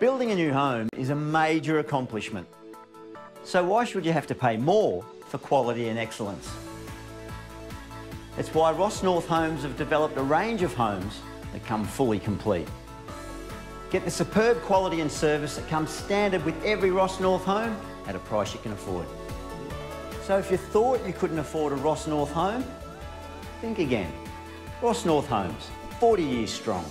Building a new home is a major accomplishment. So why should you have to pay more for quality and excellence? It's why Ross North Homes have developed a range of homes that come fully complete. Get the superb quality and service that comes standard with every Ross North home at a price you can afford. So if you thought you couldn't afford a Ross North home, think again. Ross North Homes, 40 years strong.